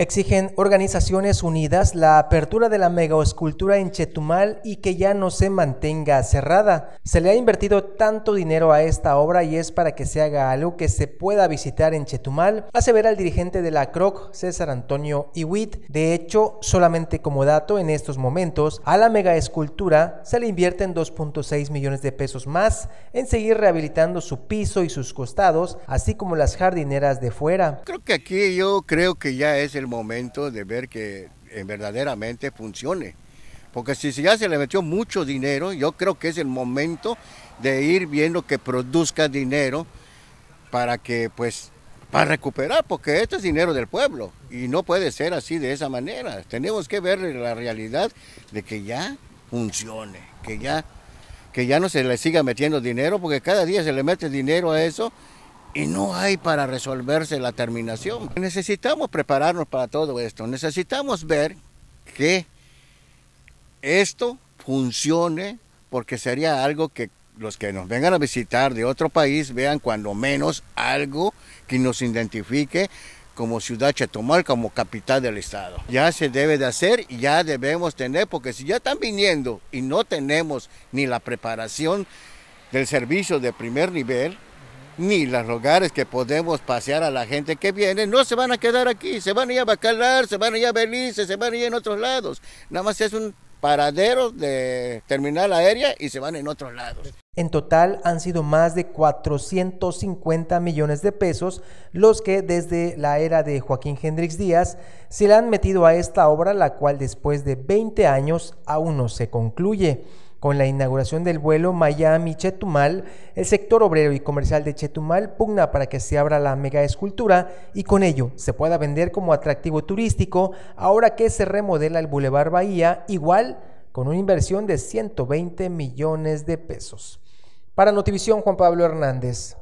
Exigen organizaciones unidas la apertura de la megaescultura en Chetumal y que ya no se mantenga cerrada. Se le ha invertido tanto dinero a esta obra y es para que se haga algo que se pueda visitar en Chetumal, asevera el dirigente de la CROC, César Antonio Iwit. De hecho, solamente como dato, en estos momentos a la megaescultura se le invierten 2.6 millones de pesos más en seguir rehabilitando su piso y sus costados, así como las jardineras de fuera. Creo que aquí yo creo que ya es el momento de ver que eh, verdaderamente funcione. Porque si ya se le metió mucho dinero, yo creo que es el momento de ir viendo que produzca dinero para que pues para recuperar, porque esto es dinero del pueblo y no puede ser así de esa manera. Tenemos que ver la realidad de que ya funcione, que ya que ya no se le siga metiendo dinero, porque cada día se le mete dinero a eso y no hay para resolverse la terminación. Necesitamos prepararnos para todo esto, necesitamos ver que esto funcione porque sería algo que los que nos vengan a visitar de otro país vean cuando menos algo que nos identifique como ciudad Chetumal, como capital del estado. Ya se debe de hacer y ya debemos tener, porque si ya están viniendo y no tenemos ni la preparación del servicio de primer nivel, ni los lugares que podemos pasear a la gente que viene, no se van a quedar aquí, se van a ir a Bacalar, se van a ir a Belice, se van a ir en otros lados. Nada más es un paradero de terminal aérea y se van en otros lados. En total han sido más de 450 millones de pesos los que desde la era de Joaquín Hendrix Díaz se le han metido a esta obra, la cual después de 20 años aún no se concluye. Con la inauguración del vuelo Miami-Chetumal, el sector obrero y comercial de Chetumal pugna para que se abra la mega escultura y con ello se pueda vender como atractivo turístico ahora que se remodela el Boulevard Bahía, igual con una inversión de 120 millones de pesos. Para Notivisión, Juan Pablo Hernández.